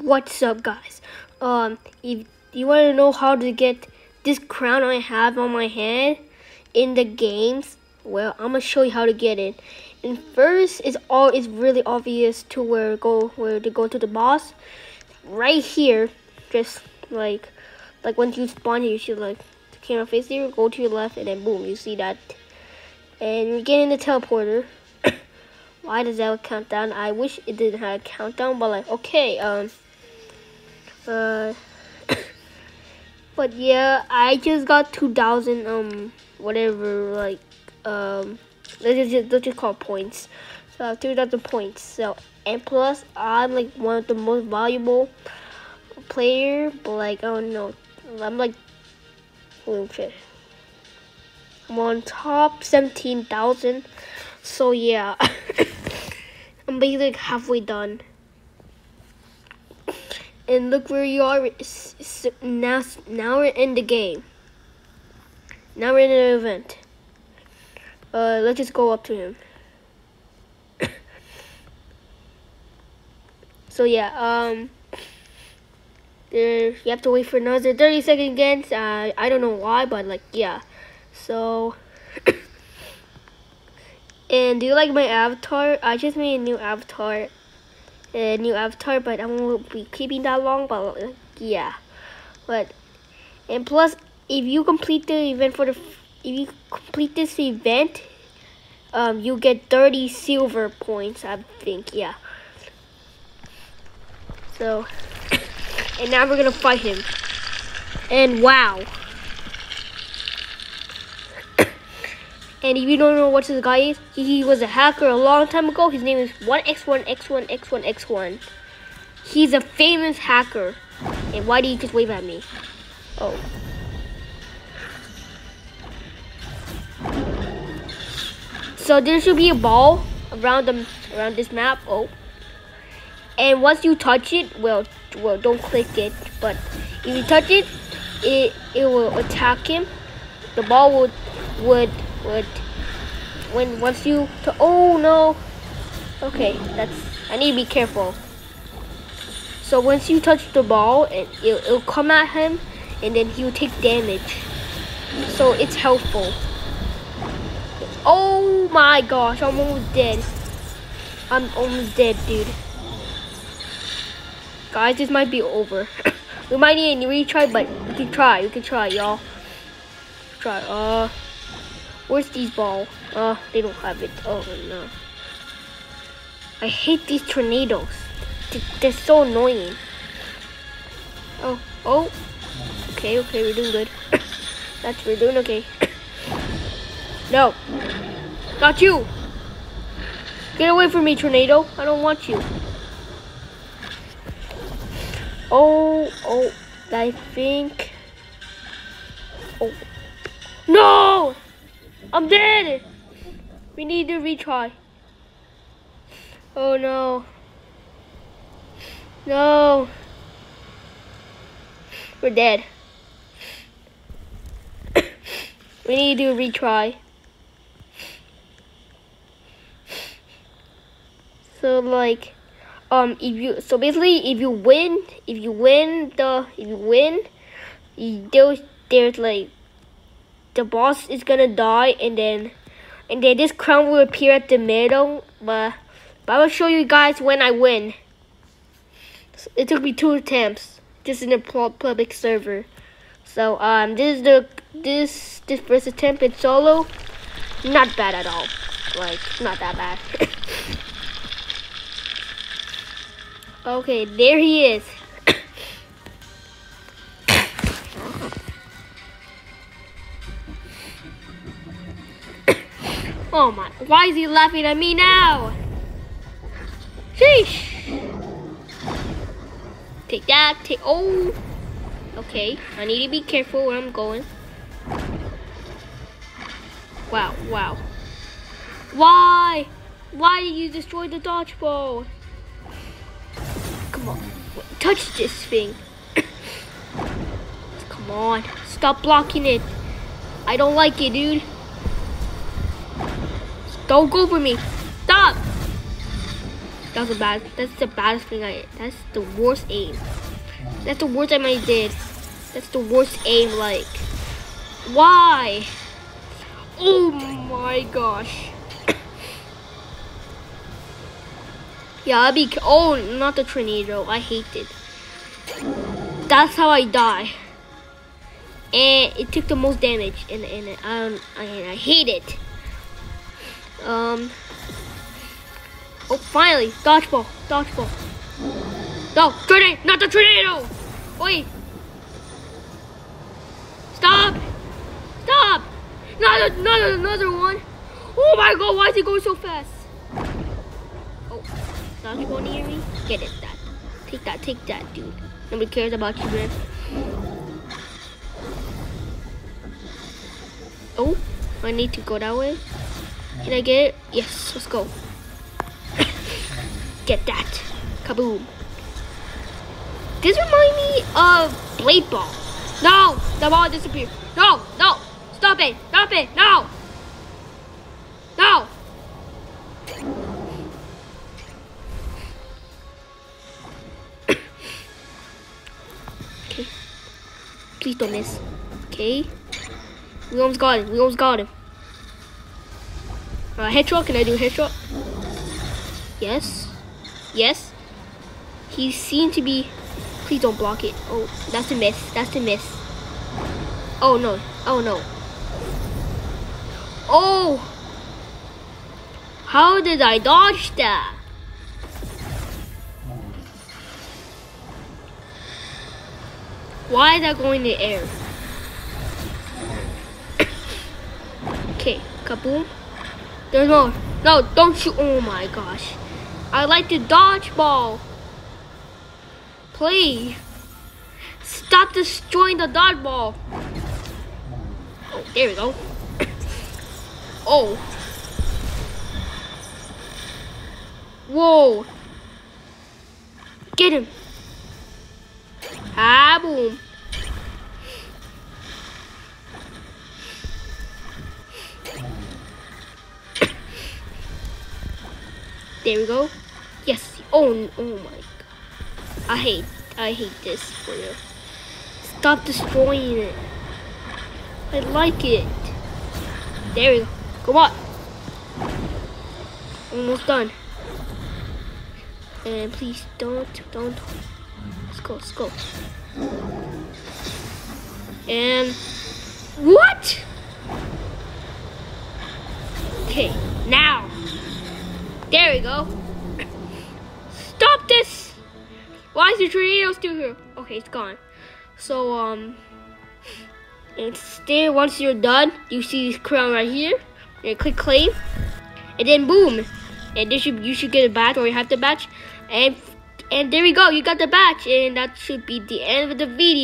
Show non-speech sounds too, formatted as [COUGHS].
What's up, guys? Um, if you want to know how to get this crown I have on my head in the games, well, I'm gonna show you how to get it. And first, it's all it's really obvious to where go where to go to the boss. Right here, just like like once you spawn, here, you should like the camera face here, go to your left, and then boom, you see that, and you get in the teleporter. [COUGHS] Why does that count down? I wish it didn't have a countdown, but like okay, um. Uh, [COUGHS] but yeah, I just got 2,000, um, whatever, like, um, let's just, let's just call points. So I have 2,000 points. So, and plus, I'm like one of the most valuable player, but like, I don't know, I'm like, shit. I'm on top 17,000. So yeah, [COUGHS] I'm basically halfway done and look where you are. Now now we're in the game. Now we're in an event. Uh let's just go up to him. [COUGHS] So yeah um there you have to wait for another 30 seconds uh, I don't know why but like yeah. So [COUGHS] and do you like my avatar? I just made a new avatar a new avatar, but I won't be keeping that long. But uh, yeah, but and plus, if you complete the event for the, if you complete this event, um, you get 30 silver points. I think, yeah. So, [COUGHS] and now we're gonna fight him. And wow. And if you don't know what this guy is, he, was a hacker a long time ago. His name is 1x1x1x1x1. He's a famous hacker. And why do you just wave at me? Oh. So there should be a ball around the around this map. Oh. And once you touch it, well, well, don't click it. But if you touch it, it it will attack him. The ball would would would when once you to oh no. Okay that's I need to be careful. So once you touch the ball it, it'll, it'll come at him and then he'll take damage. So it's helpful. Oh my gosh I'm almost dead. I'm almost dead dude. Guys this might be over. [COUGHS] We might need a retry but we can try we can try y'all. Try uh Where's these ball? Oh, they don't have it. Oh no. I hate these tornadoes. They're so annoying. Oh, oh. Okay, okay, we're doing good. [COUGHS] That's we're doing okay. [COUGHS] no. Got you. Get away from me, tornado. I don't want you. Oh, oh, I think. Oh. No! I'm dead! We need to retry. Oh no. No. We're dead. [COUGHS] we need to retry. So like um if you so basically if you win if you win the if you win you, there's there's like the boss is gonna die and then and then this crown will appear at the middle but, but I will show you guys when I win. It took me two attempts just in a public server. So um this is the this this first attempt in solo not bad at all like not that bad. [LAUGHS] Okay there he is Oh my, why is he laughing at me now? Sheesh. Take that, take, oh. Okay, I need to be careful where I'm going. Wow, wow. Why? Why did you destroy the dodgeball? Come on, touch this thing. [COUGHS] Come on, stop blocking it. I don't like it, dude. Don't go for me. Stop. That's a bad. That's the baddest thing I. That's the worst aim. That's the worst aim I did. That's the worst aim. Like, why? Oh my gosh. [COUGHS] yeah, I'll be. Oh, not the tornado. I hate it. That's how I die. And it took the most damage, and and I. I, I hate it. Um. Oh, finally, dodgeball, dodgeball. No, tornado, not the tornado. Wait. Stop. Stop. Not another, another one. Oh my god, why is it going so fast? Oh, dodgeball near me. Get it, that. Take that, take that, dude. Nobody cares about you, man. Oh, I need to go that way. Can I get it? Yes, let's go. get that. Kaboom. This reminds me of Blade Ball. No, the ball disappeared. No, no, stop it, stop it, no. No. okay. Please don't miss. Okay. We almost got him. We almost got him. Uh, headshot, can I do a headshot? Yes. Yes. He seemed to be... Please don't block it. Oh, that's a miss. That's a miss. Oh, no. Oh, no. Oh! How did I dodge that? Why is that going in the air? [COUGHS] okay, kaboom. There's more. No, don't shoot. Oh my gosh. I like to dodgeball. Please. Stop destroying the dodgeball. Oh, there we go. [COUGHS] oh. Whoa. Get him. Ah, boom. There we go. Yes. Oh, oh my god. I hate, I hate this for you. Stop destroying it. I like it. There we go. Come on. Almost done. And please don't, don't. Let's go, let's go. And what? Okay. There we go. Stop this! Why is the tornado still here? Okay, it's gone. So, um, and stay, once you're done, you see this crown right here. And click claim. And then boom. And this should, you should get a badge or you have the badge. And, and there we go, you got the badge. And that should be the end of the video.